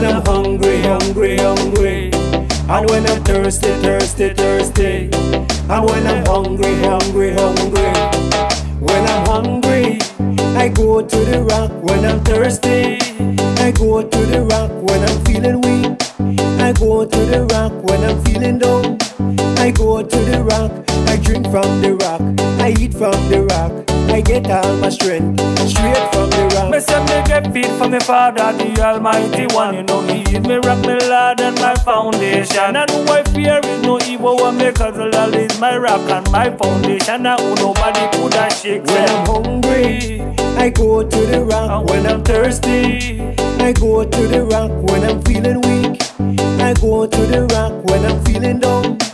when I'm hungry, hungry, hungry. And when I'm thirsty, thirsty, thirsty. And when I'm hungry, hungry, hungry. When I'm hungry, I go to the rock. When I'm thirsty, I go to the rock. When I'm feeling weak, I go to the rock. When I'm feeling down, go to the rock. I drink from the rock. I eat from the rock. I get all my strength straight from the rock. Me say me get feed from my Father, the Almighty One. You know He is me rock, me Lord, and my foundation. And who I fear is no evil one because the Lord is my rock and my foundation. And who nobody could have shake. When I'm hungry, I go to the rock. When I'm thirsty, I go to the rock. When I'm feeling weak, I go to the rock. When I'm feeling down, I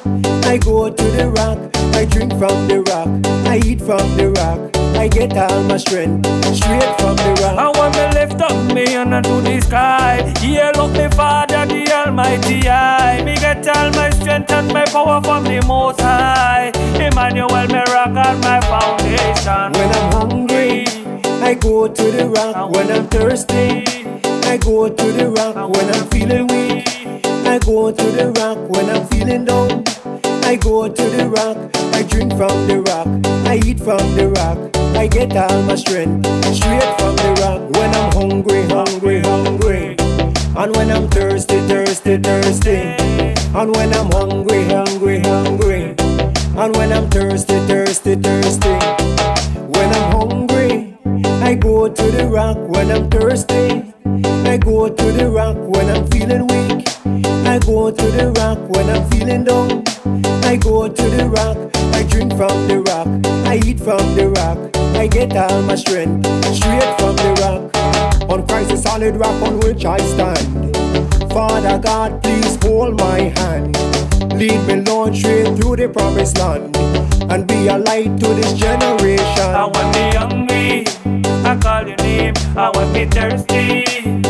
go to the rock. I drink from the rock. I eat from the rock. I get all my strength straight from the rock. I want me lift up me hand to the sky, yeah, look me Father, the Almighty I. Me get all my strength and my power from the Most High. Emmanuel, me rock on my foundation. When I'm hungry, I go to the rock. When I'm thirsty, I go to the rock. When I'm feeling weak, I go to the rock. When I'm feeling down, I go to the rock. I drink from the rock. I eat from the rock. I get all my strength straight from the rock. When I'm hungry, hungry, hungry. And when I'm thirsty, thirsty, thirsty. And when I'm hungry, hungry, hungry. And when I'm thirsty, thirsty, thirsty. When I'm hungry, I go to the rock. When I'm thirsty, I go to the rock. When I'm feeling weak, I go to the rock. When I'm feeling down, I go to the rock. I drink from the rock. I eat from the rock. I get all my strength straight from the rock. On Christ, the solid rock on which I stand. Father God, please hold my hand. Lead me, Lord, straight through the promised land. And be a light to this generation. And when me hungry, I call your name. I when me thirsty,